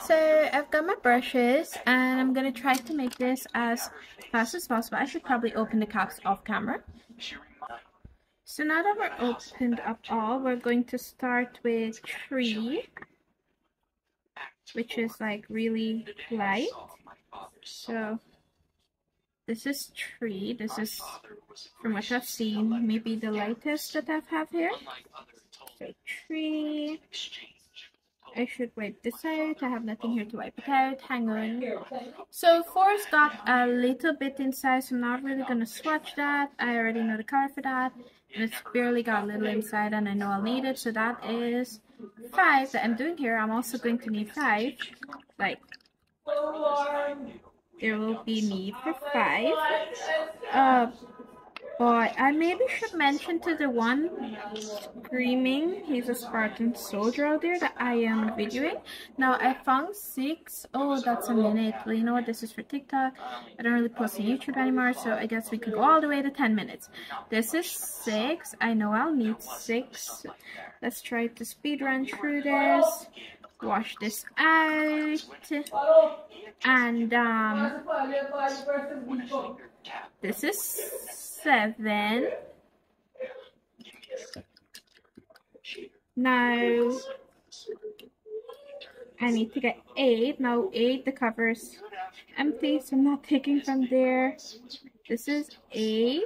So I've got my brushes and I'm gonna try to make this as fast as possible. I should probably open the caps off camera. So now that we're opened up all, we're going to start with tree, which is like really light. So this is tree. This is, from what I've seen, maybe the lightest that I have have here. So tree. I should wipe this out. I have nothing here to wipe it out. Hang on. So four's got a little bit inside, so I'm not really going to swatch that. I already know the color for that. And it's barely got a little inside and I know I'll need it. So that is five that I'm doing here. I'm also going to need five. Like, there will be need for five. Uh, but I maybe should mention to the one screaming, he's a Spartan soldier out there that I am videoing. Now I found six. Oh, that's a minute. Well, you know what? This is for TikTok. I don't really post on YouTube anymore, so I guess we can go all the way to 10 minutes. This is six. I know I'll need six. Let's try to speed run through this. Wash this out. And, um, this is seven. Now, I need to get eight. Now, eight, the cover's empty, so I'm not taking from there. This is eight.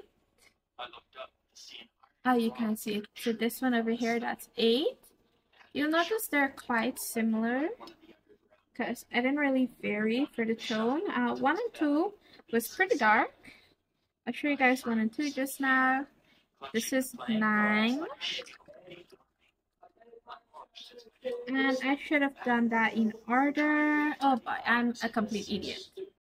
Oh, you can see it. So this one over here, that's eight. You'll notice they're quite similar because I didn't really vary for the tone. Uh, one and two was pretty dark. I'll show you guys one and two just now. This is nine. And I should have done that in order. Oh boy, I'm a complete idiot.